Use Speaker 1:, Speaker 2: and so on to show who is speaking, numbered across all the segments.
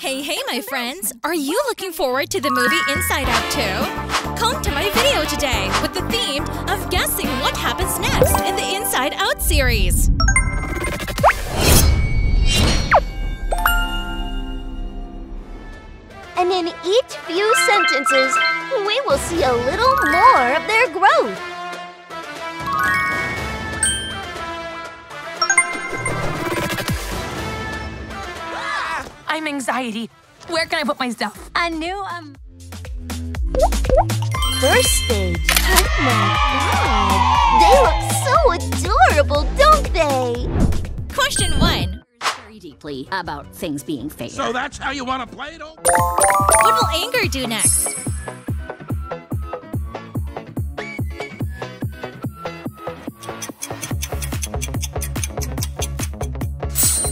Speaker 1: Hey, hey, my friends! Are you looking forward to the movie Inside Out 2? Come to my video today with the theme of guessing what happens next in the Inside Out series.
Speaker 2: And in each few sentences, we will see a little more of their growth.
Speaker 3: I'm anxiety. Where can I put my stuff?
Speaker 4: A new, um...
Speaker 2: First stage. Oh my god! They look so adorable, don't they?
Speaker 1: Question 1.
Speaker 4: Very deeply about things being fair.
Speaker 5: So that's how you want to play it, old
Speaker 1: What will Anger do next?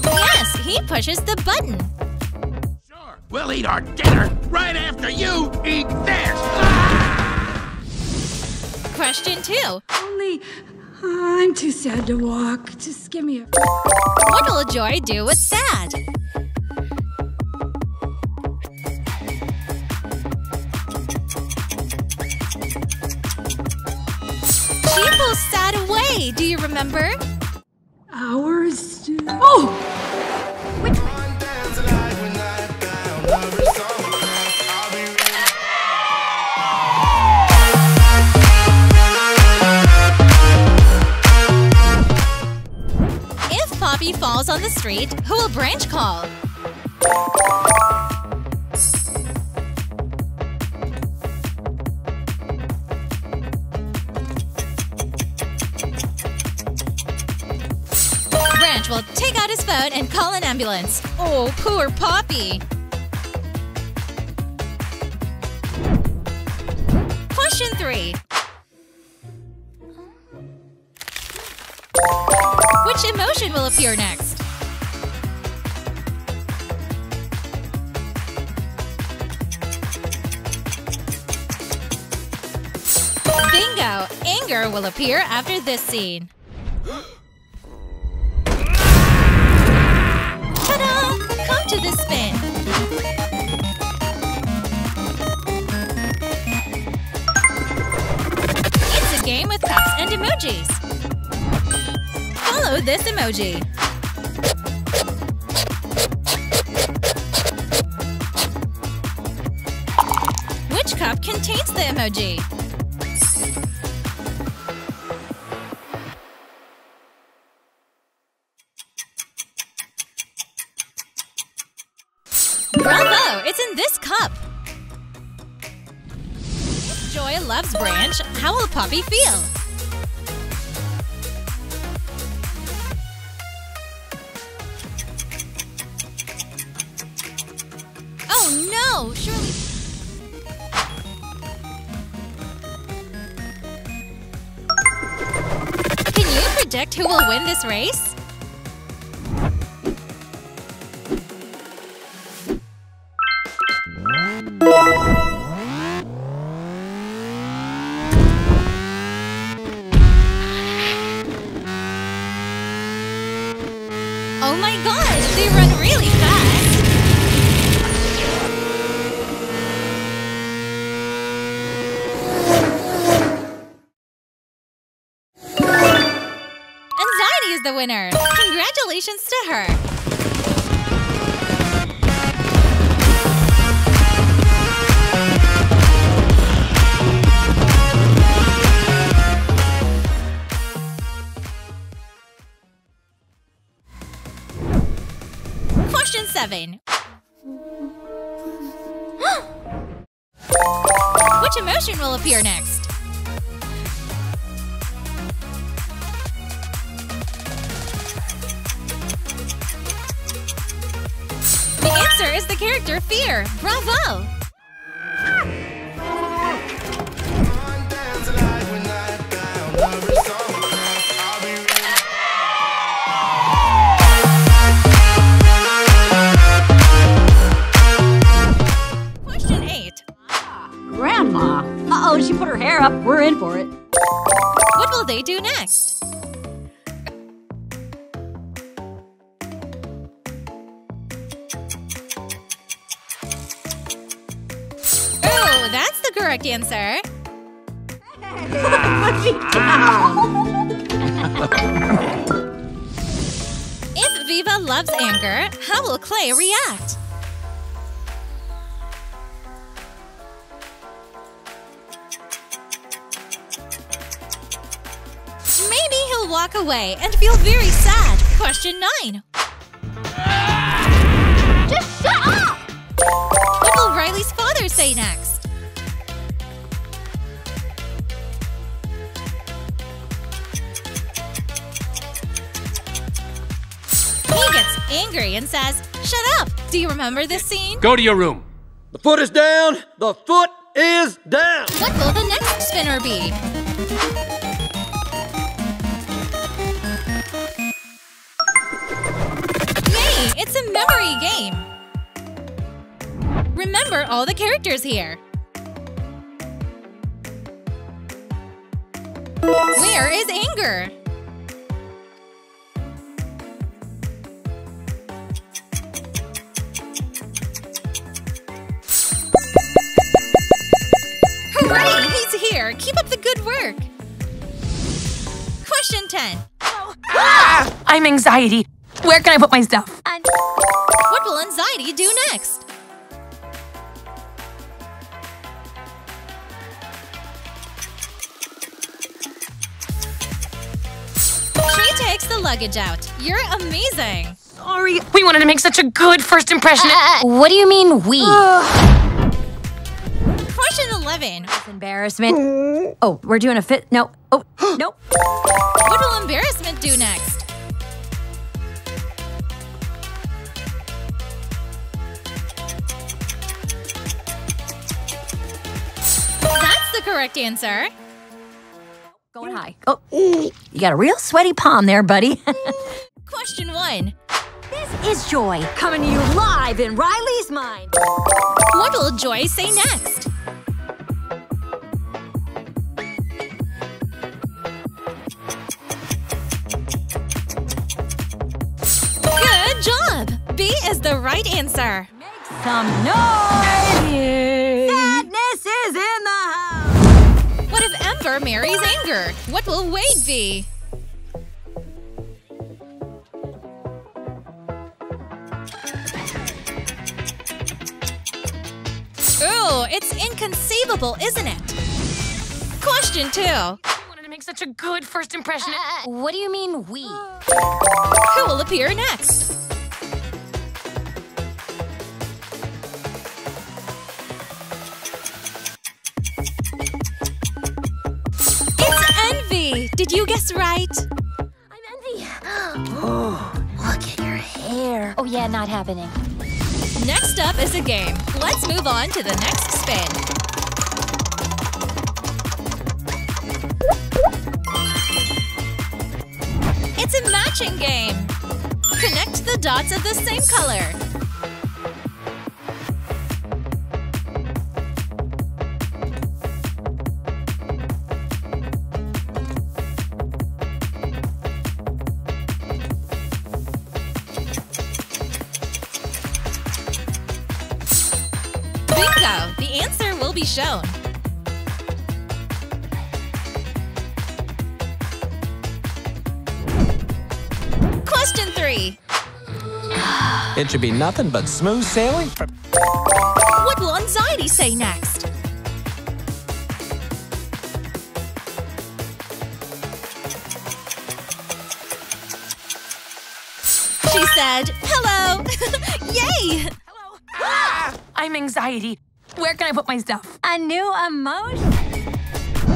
Speaker 1: Yes, he pushes the button.
Speaker 5: Sure. We'll eat our dinner right after you eat this.
Speaker 1: Question 2.
Speaker 6: Only uh, I'm too sad to walk. Just give me a.
Speaker 1: What will Joy do with Sad? She pulls Sad away, do you remember?
Speaker 6: Hours? Oh!
Speaker 1: If on the street, who will Branch call? Branch will take out his phone and call an ambulance. Oh, poor Poppy. Appear next? Bingo! Anger will appear after this scene. Ta-da! Come to the spin. It's a game with cups and emojis. This emoji. Which cup contains the emoji? Bravo! It's in this cup! Joy loves Branch, how will Poppy feel? Predict who will win this race? Winner! Congratulations to her! Question 7. Which emotion will appear next? Is the character Fear. Bravo! How react? Maybe he'll walk away and feel very sad. Question 9.
Speaker 2: Just shut up!
Speaker 1: What will Riley's father say next? He gets angry and says! Do you remember this scene?
Speaker 7: Go to your room.
Speaker 8: The foot is down. The foot is down.
Speaker 1: What will the next spinner be? Yay! It's a memory game! Remember all the characters here. Where is Anger? Here! Keep up the good work! Question 10.
Speaker 3: I'm anxiety. Where can I put my stuff?
Speaker 1: What will anxiety do next? She takes the luggage out. You're amazing.
Speaker 3: Sorry. We wanted to make such a good first impression.
Speaker 4: Uh, what do you mean we?
Speaker 1: Question 11.
Speaker 4: Embarrassment. Oh, we're doing a fit. No. Oh, nope.
Speaker 1: What will embarrassment do next? That's the correct answer.
Speaker 4: Going high. Oh, you got a real sweaty palm there, buddy.
Speaker 1: Question 1.
Speaker 4: this is Joy coming to you live in Riley's mind.
Speaker 1: What will Joy say next? Is the right answer.
Speaker 4: Some noise. Sadness is in the house.
Speaker 1: What if Ember marries Anger? What will Wade be? Ooh, it's inconceivable, isn't it? Question two.
Speaker 3: Wanted to make such a good first impression.
Speaker 4: Uh, what do you mean we?
Speaker 1: Who will appear next? You guess right?
Speaker 2: I'm Envy. Look at your hair.
Speaker 4: Oh yeah, not happening.
Speaker 1: Next up is a game. Let's move on to the next spin. It's a matching game. Connect the dots of the same color. Bingo! The answer will be shown. Question three.
Speaker 9: It should be nothing but smooth sailing.
Speaker 1: What will anxiety say next?
Speaker 3: Anxiety. Where can I put my stuff?
Speaker 4: A new emotion.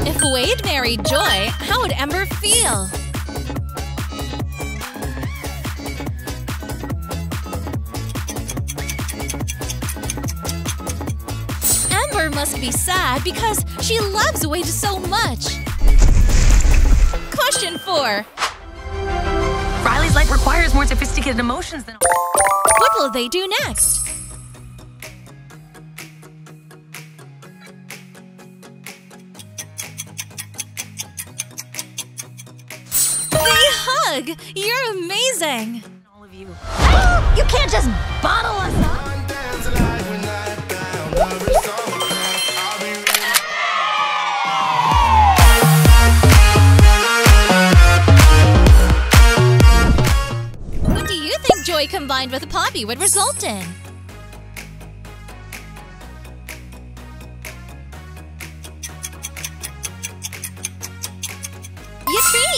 Speaker 1: If Wade married Joy, how would Ember feel? Ember must be sad because she loves Wade so much. Question four.
Speaker 3: Riley's life requires more sophisticated emotions than.
Speaker 1: What will they do next? You're amazing!
Speaker 3: All of you.
Speaker 4: You can't just bottle us up!
Speaker 1: What do you think joy combined with a poppy would result in?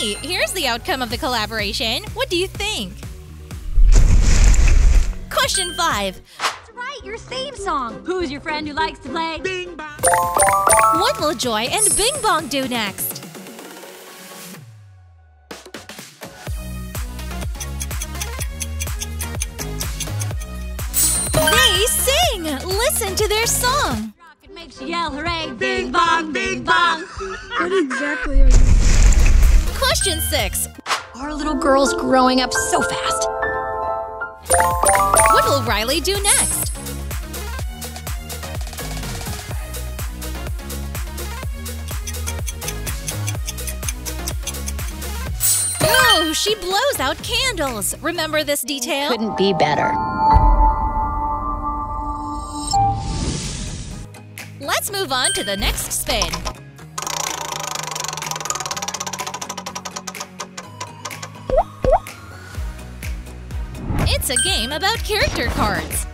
Speaker 1: Yippee! Here's the outcome of the collaboration. What do you think? Question 5.
Speaker 4: That's right, your theme song. Who's your friend who likes to play?
Speaker 5: Bing bong.
Speaker 1: What will Joy and Bing Bong do next? They sing! Listen to their song!
Speaker 4: It makes you yell, hooray, bing bong, bing bong.
Speaker 6: What exactly are you?
Speaker 1: Question 6.
Speaker 4: Our little girl's growing up so fast.
Speaker 1: What will Riley do next? Oh, she blows out candles. Remember this detail?
Speaker 4: Couldn't be better.
Speaker 1: Let's move on to the next spin. It's a game about character cards.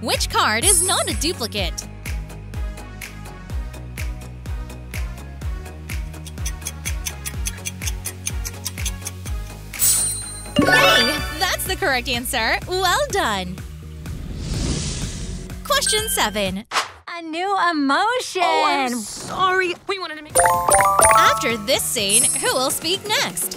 Speaker 1: Which card is not a duplicate? Hey, that's the correct answer. Well done. Question 7.
Speaker 4: A new emotion.
Speaker 3: Oh, I'm sorry. We wanted to make.
Speaker 1: After this scene, who will speak next?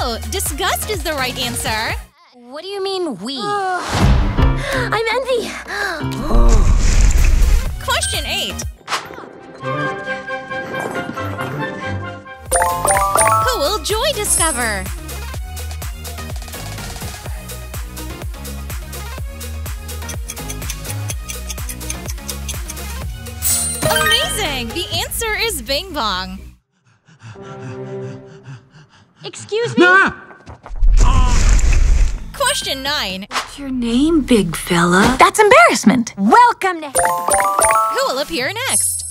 Speaker 1: Yahoo! Disgust is the right answer.
Speaker 4: what do you mean, we?
Speaker 2: I'm Envy.
Speaker 1: Question 8. Who will Joy discover? Amazing! The answer is Bing Bong.
Speaker 4: Excuse me? Ah!
Speaker 1: Question 9.
Speaker 3: What's your name, big fella?
Speaker 4: That's embarrassment. Welcome to.
Speaker 1: Who will appear next?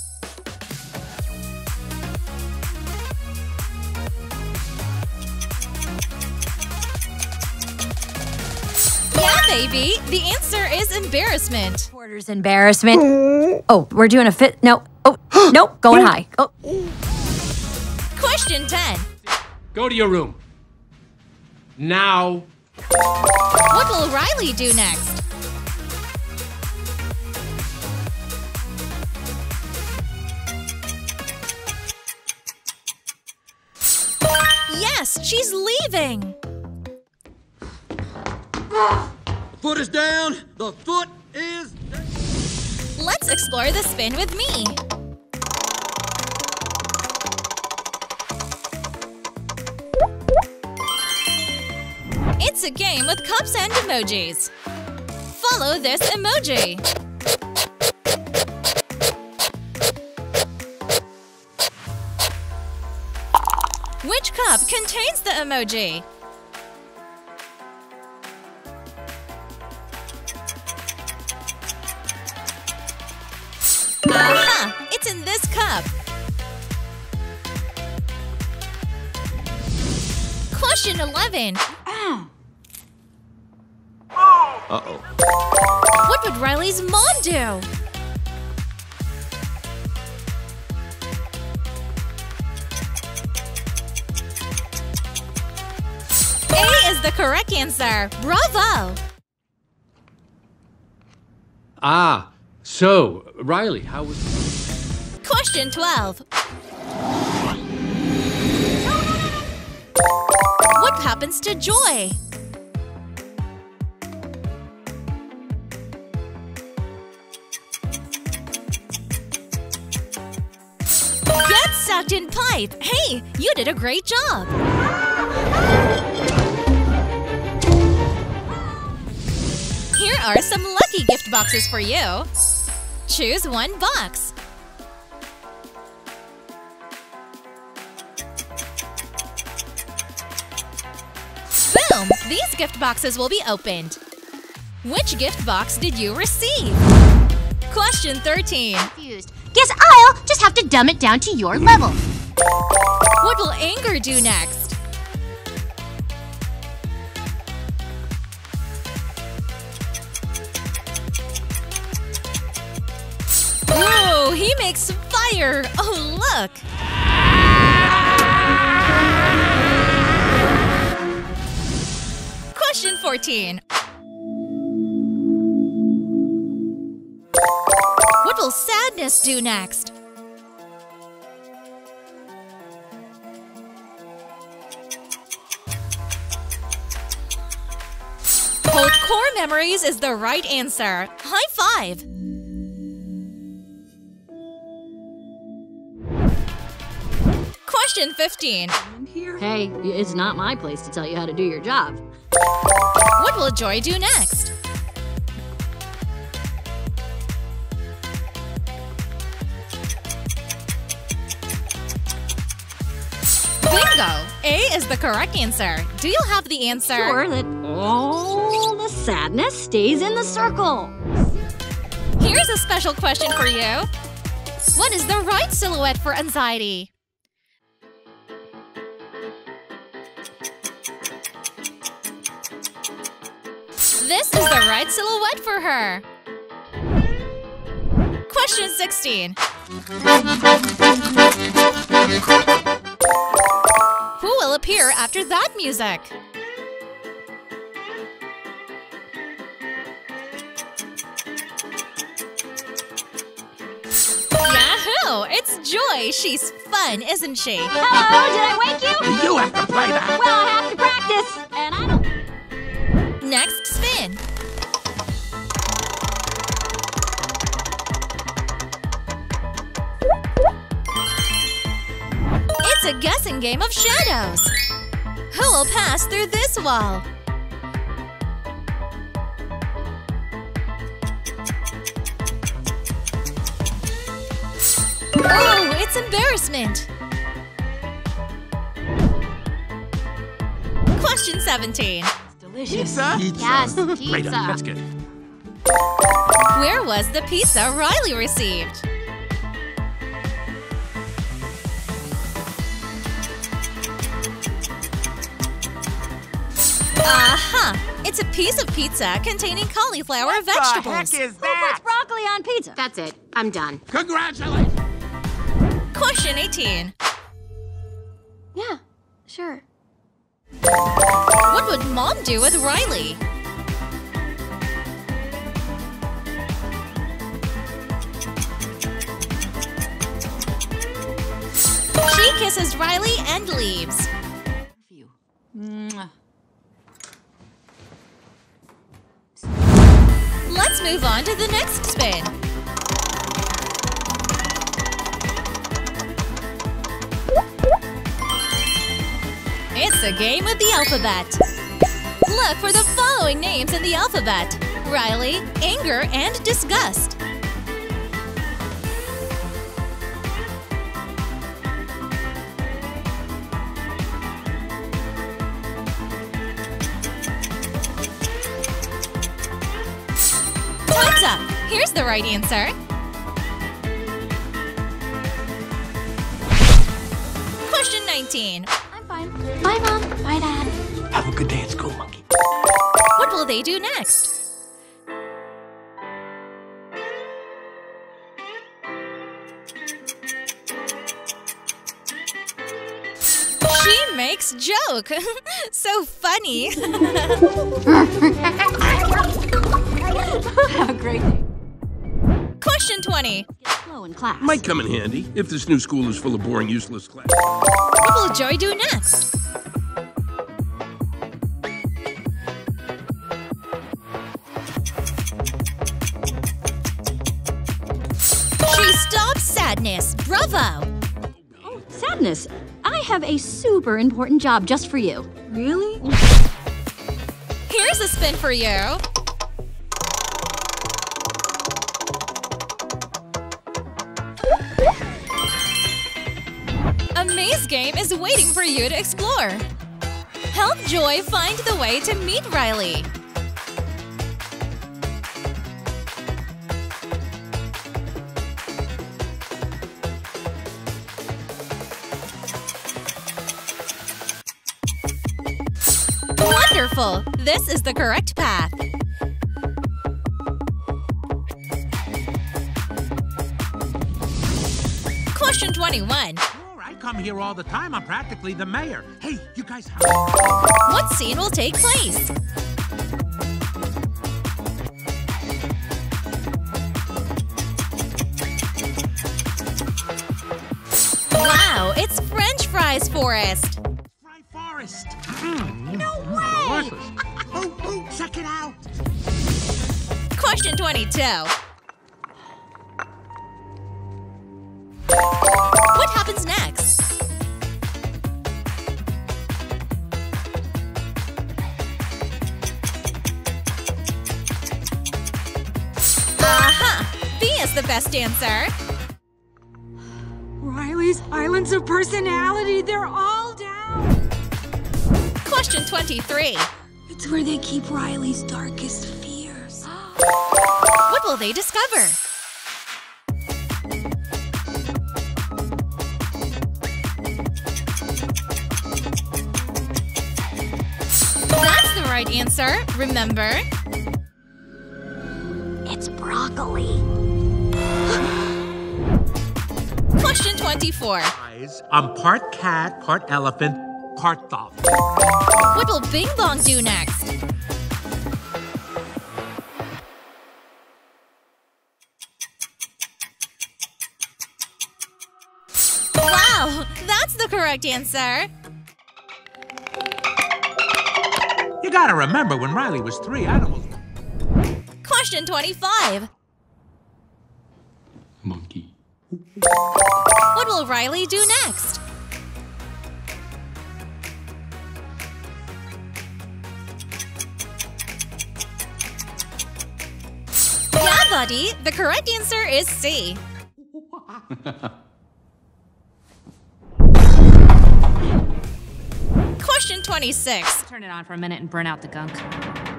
Speaker 1: Yeah, baby. The answer is embarrassment.
Speaker 4: Porter's embarrassment. Oh, we're doing a fit. No. Oh, nope. Going high. Oh,
Speaker 1: Question 10.
Speaker 7: Go to your room. Now.
Speaker 1: What will Riley do next? Yes, she's leaving.
Speaker 8: Foot is down. The foot is.
Speaker 1: Let's explore the spin with me. It's a game with cups and emojis. Follow this emoji. Which cup contains the emoji? Aha! It's in this cup. Question 11. Mm.
Speaker 9: Uh-oh.
Speaker 1: What would Riley's mom do? A is the correct answer. Bravo!
Speaker 7: Ah. So, Riley, how was.
Speaker 1: Question 12. What happens to Joy? In pipe! Hey, you did a great job! Here are some lucky gift boxes for you. Choose one box. Boom! These gift boxes will be opened. Which gift box did you receive? Question 13.
Speaker 2: Confused.
Speaker 10: Guess I'll just have to dumb it down to your level.
Speaker 1: What will Anger do next? Ooh, he makes fire! Oh, look! Question 14. Sadness do next? Hold core memories is the right answer. High five! Question 15.
Speaker 4: Hey, it's not my place to tell you how to do your job.
Speaker 1: What will Joy do next? A is the correct answer. Do you have the answer?
Speaker 4: Sure that all the sadness stays in the circle.
Speaker 1: Here's a special question for you. What is the right silhouette for anxiety? This is the right silhouette for her. Question 16. Who will appear after that music? Yahoo! It's Joy. She's fun, isn't she?
Speaker 10: Hello, did I wake you?
Speaker 5: You have to play that.
Speaker 10: Well, I have to practice, and I don't.
Speaker 1: Next guessing game of shadows. Who will pass through this wall? Oh, it's embarrassment. Question 17.
Speaker 5: Pizza?
Speaker 10: Yes,
Speaker 5: Great,
Speaker 10: pizza.
Speaker 5: that's good.
Speaker 1: Where was the pizza Riley received? Aha! It's a piece of pizza containing cauliflower vegetables. What the heck is that?
Speaker 10: Who puts broccoli on pizza? That's it. I'm done.
Speaker 5: Congratulations.
Speaker 1: Question 18.
Speaker 2: Yeah, sure.
Speaker 1: What would mom do with Riley? She kisses Riley and leaves. Let's move on to the next spin. It's a game with the alphabet. Look for the following names in the alphabet Riley, Anger, and Disgust. Here's the right answer. Question 19.
Speaker 2: I'm fine. Bye, Mom. Bye, Dad.
Speaker 5: Have a good day at school, monkey.
Speaker 1: What will they do next? She makes joke. so funny.
Speaker 4: Have a great day.
Speaker 1: Question 20.
Speaker 4: Slow in class.
Speaker 5: Might come in handy if this new school is full of boring, useless class.
Speaker 1: What will Joy do next? She stops sadness. Bravo!
Speaker 4: Oh, sadness, I have a super important job just for you.
Speaker 6: Really?
Speaker 1: Here's a spin for you. maze game is waiting for you to explore! Help Joy find the way to meet Riley! Wonderful! This is the correct path! Question 21
Speaker 5: Sure, I come here all the time. I'm practically the mayor. Hey, you guys.
Speaker 1: What scene will take place? Wow, it's French fries forest.
Speaker 5: Fry Forest. Mm, no way! oh, oh, check it out.
Speaker 1: Question 22. Answer.
Speaker 6: Riley's Islands of Personality, they're all down.
Speaker 1: Question 23.
Speaker 6: It's where they keep Riley's darkest fears.
Speaker 1: What will they discover? That's the right answer. Remember?
Speaker 2: It's broccoli.
Speaker 1: 24.
Speaker 5: I'm part cat, part elephant, part dog.
Speaker 1: What will Bing Bong do next? Wow, that's the correct answer.
Speaker 5: You gotta remember, when Riley was three, animals.
Speaker 1: Question 25.
Speaker 7: Monkey.
Speaker 1: What will Riley do next? Yeah, buddy. The correct answer is C. Question 26.
Speaker 10: Turn it on for a minute and burn out the gunk.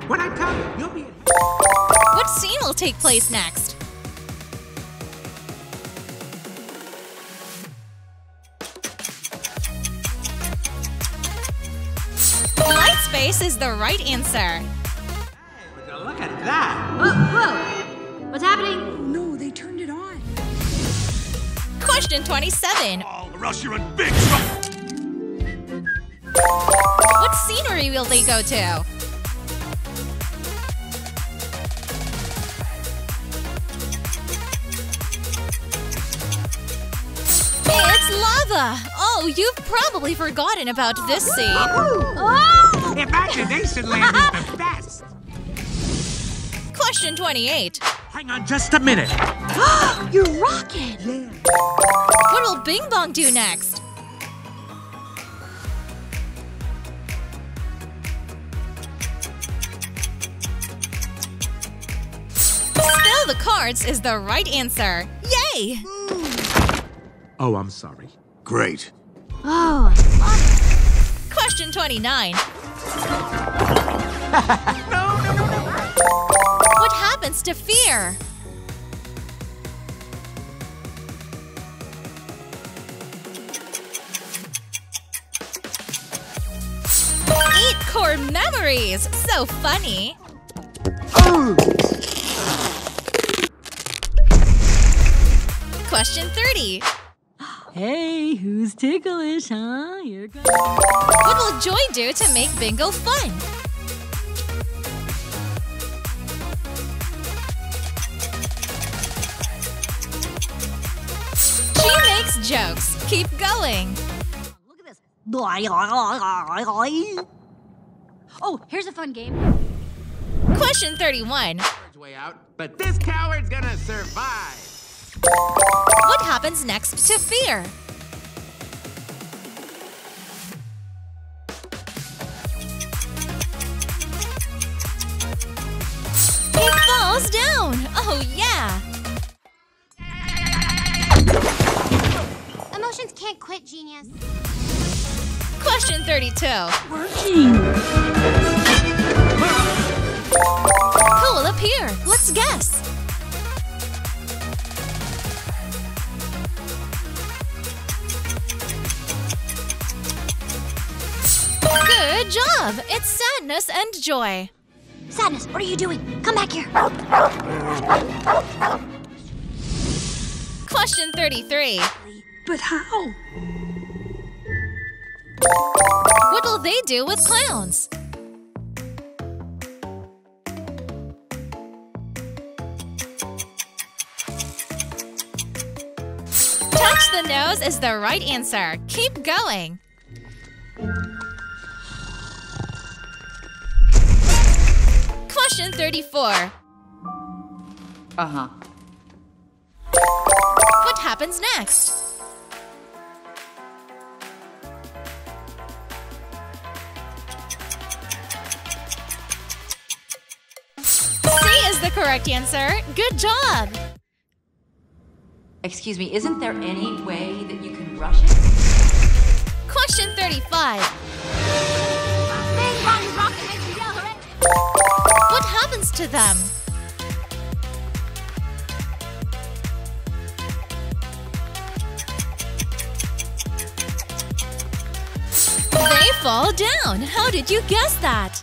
Speaker 5: When I tell you, you'll be.
Speaker 1: What scene will take place next? Light space is the right answer.
Speaker 5: Look at that.
Speaker 10: Whoa, whoa! What's happening?
Speaker 6: No, they turned it on.
Speaker 1: Question 27.
Speaker 5: Oh, or else you're in big trouble.
Speaker 1: What scenery will they go to? It's lava! Oh, you've probably forgotten about this scene.
Speaker 5: Imagination Land is the best.
Speaker 1: Question 28.
Speaker 5: Hang on just a minute.
Speaker 2: You're rocking.
Speaker 1: What will Bing Bong do next? Spill the cards is the right answer. Yay! Mm.
Speaker 5: Oh, I'm sorry. Great.
Speaker 10: Oh,
Speaker 1: Question 29. What happens to fear? Eat core memories! So funny! Question 30.
Speaker 10: Hey, who's ticklish, huh? Here goes.
Speaker 1: What will Joy do to make bingo fun? She makes jokes. Keep going.
Speaker 10: Look at this. Oh, here's a fun game.
Speaker 1: Question 31.
Speaker 5: Way out, but this coward's gonna survive.
Speaker 1: What happens next to fear? He falls down. Oh, yeah.
Speaker 2: Emotions can't quit, genius.
Speaker 1: Question 32.
Speaker 6: Working.
Speaker 1: Who will appear? Let's guess. Job! It's sadness and joy.
Speaker 2: Sadness, what are you doing? Come back here.
Speaker 1: Question 33.
Speaker 6: But how?
Speaker 1: What will they do with clowns? Touch the nose is the right answer. Keep going. Question 34.
Speaker 11: Uh-huh.
Speaker 1: What happens next? C is the correct answer. Good job.
Speaker 11: Excuse me, isn't there any way that you can rush it?
Speaker 1: Question 35. To them? They fall down. How did you guess that?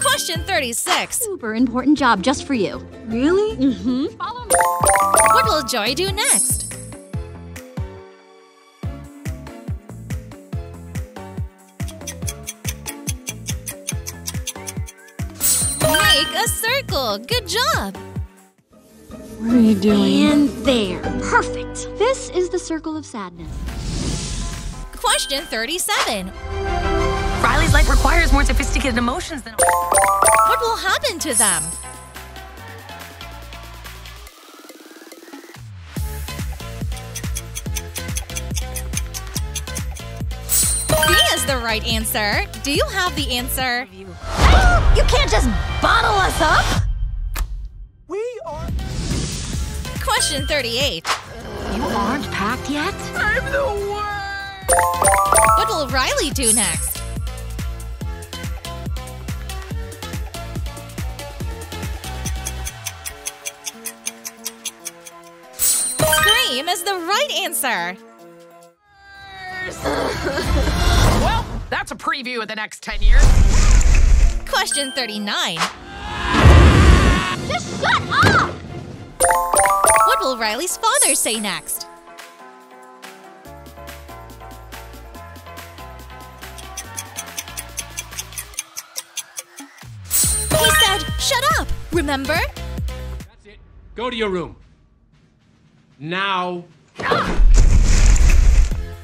Speaker 1: Question 36.
Speaker 10: Super important job just for you.
Speaker 6: Really?
Speaker 10: Mm-hmm. Follow me.
Speaker 1: What will Joy do next? Circle. Good job.
Speaker 6: What are you doing?
Speaker 10: And there. Perfect. This is the circle of sadness.
Speaker 1: Question 37.
Speaker 3: Riley's life requires more sophisticated emotions than.
Speaker 1: What will happen to them? The right answer. Do you have the answer?
Speaker 4: You can't just bottle us up!
Speaker 1: Question 38.
Speaker 10: You aren't packed yet?
Speaker 1: What will Riley do next? Scream is the right answer.
Speaker 3: That's a preview of the next 10 years.
Speaker 1: Question 39.
Speaker 2: Just shut up!
Speaker 1: What will Riley's father say next? He said, shut up, remember?
Speaker 7: That's it. Go to your room. Now.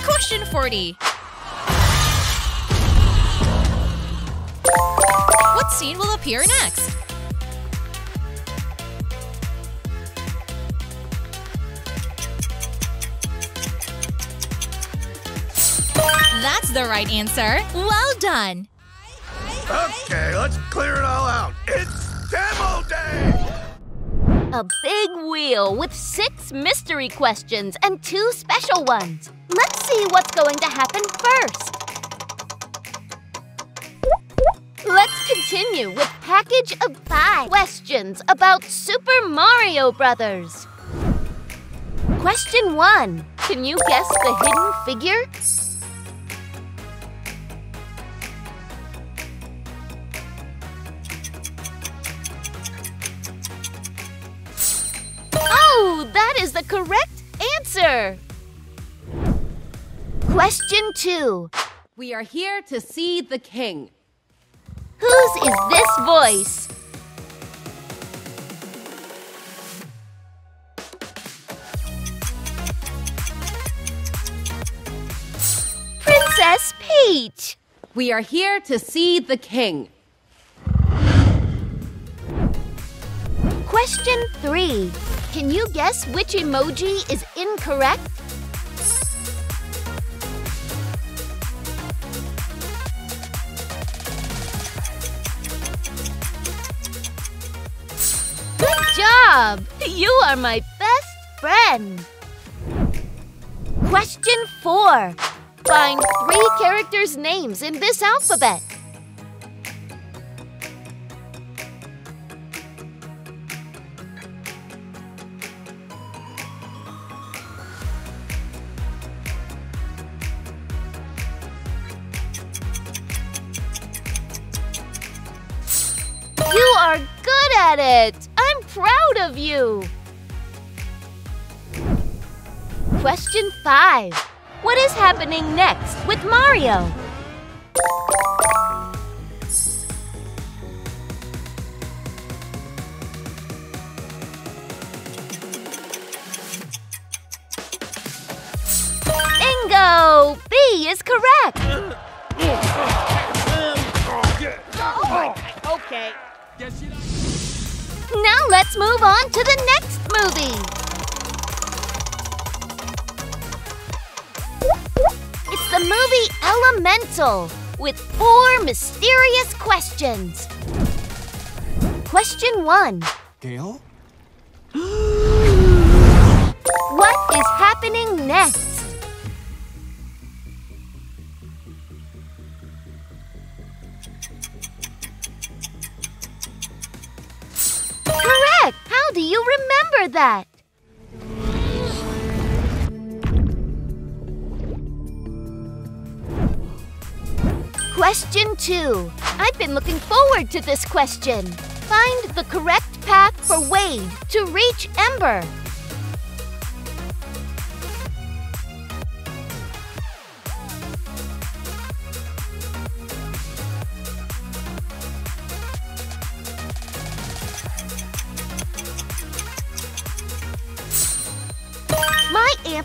Speaker 1: Question 40. Scene will appear next? That's the right answer. Well done.
Speaker 5: Okay, let's clear it all out. It's demo day!
Speaker 2: A big wheel with six mystery questions and two special ones. Let's see what's going to happen first. Let's continue with package of five questions about Super Mario Brothers. Question one. Can you guess the hidden figure? Oh, that is the correct answer. Question two.
Speaker 12: We are here to see the king.
Speaker 2: Whose is this voice? Princess Peach.
Speaker 12: We are here to see the king.
Speaker 2: Question three. Can you guess which emoji is incorrect? job! You are my best friend! Question 4. Find three characters' names in this alphabet. You are good at it! Proud of you! Question 5. What is happening next with Mario? Let's move on to the next movie. It's the movie Elemental with four mysterious questions. Question one
Speaker 9: Gale?
Speaker 2: What is happening next? That? Question 2. I've been looking forward to this question. Find the correct path for Wade to reach Ember.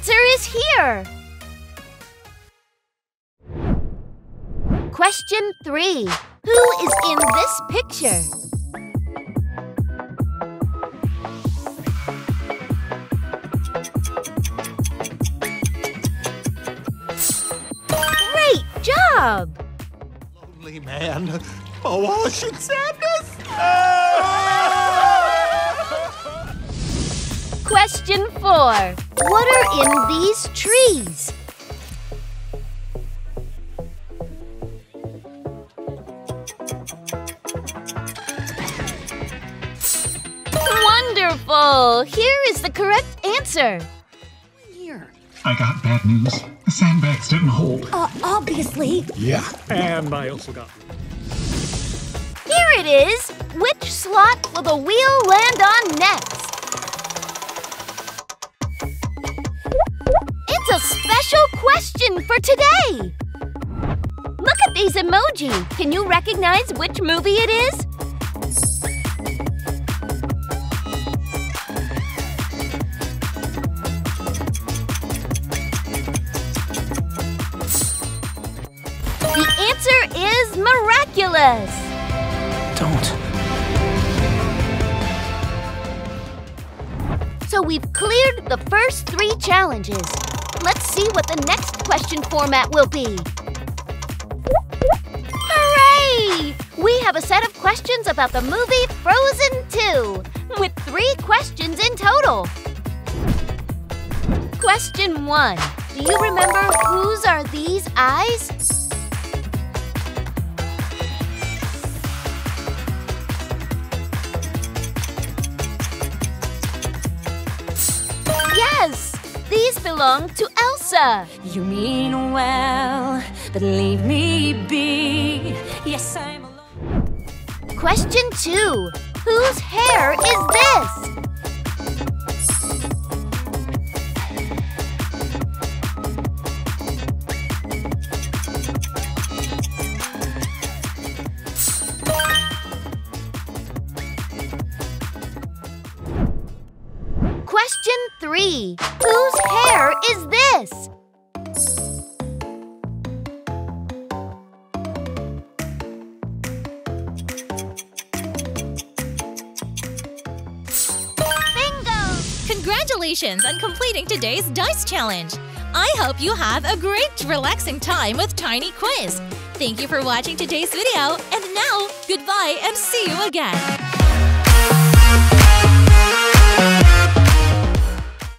Speaker 2: Answer is here. Question 3. Who is in this picture? Great job!
Speaker 5: Lonely man. Awash in sadness.
Speaker 2: Question 4. What are in these trees? Wonderful! Here is the correct answer.
Speaker 13: I got bad news. The sandbags didn't hold.
Speaker 4: Uh, obviously.
Speaker 5: Yeah.
Speaker 7: And I also got.
Speaker 2: Here it is. Which slot will the wheel land on next? Special question for today. Look at these emoji. Can you recognize which movie it is? The answer is miraculous.
Speaker 9: Don't.
Speaker 2: So we've cleared the first three challenges. Let's see what the next question format will be. Hooray! We have a set of questions about the movie Frozen 2, with three questions in total. Question 1. Do you remember whose are these eyes? Yes! These belong to Elsa.
Speaker 3: You mean well, but leave me be. Yes, I'm alone.
Speaker 2: Question 2. Whose hair is this?
Speaker 1: Congratulations on completing today's dice challenge! I hope you have a great relaxing time with Tiny Quiz. Thank you for watching today's video, and now goodbye and see you again!